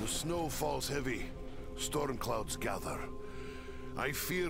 The snow falls heavy. Storm clouds gather. I fear